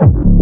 you